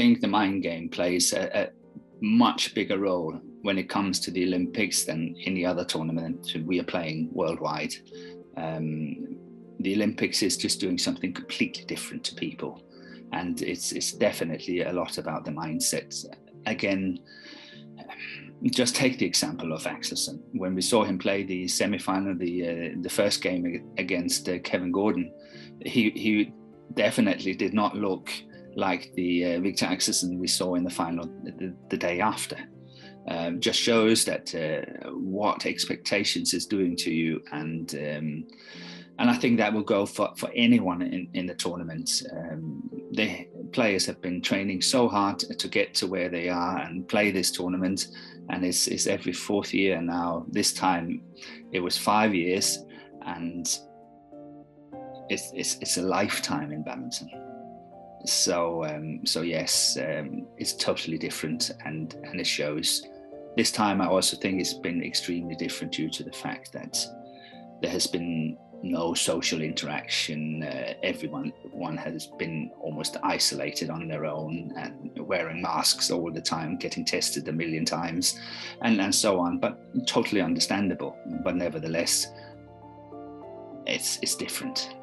think the mind game plays a, a much bigger role when it comes to the Olympics than any other tournament we are playing worldwide. Um, the Olympics is just doing something completely different to people, and it's it's definitely a lot about the mindset. Again, just take the example of Axelsen. When we saw him play the semi-final, the uh, the first game against uh, Kevin Cordón, he he definitely did not look like the uh, Viktor Axelsen we saw in the final the, the day after. Um, just shows that uh, what expectations is doing to you, and um, and I think that will go for, for anyone in, in the tournament. Um, the players have been training so hard to get to where they are and play this tournament, and it's, it's every fourth year now. This time, it was five years, and it's it's, it's a lifetime in badminton. So um, so yes, um, it's totally different, and and it shows. This time, I also think it's been extremely different due to the fact that there has been no social interaction. Uh, everyone one has been almost isolated on their own and wearing masks all the time, getting tested a million times, and, and so on. But totally understandable. But nevertheless, it's it's different.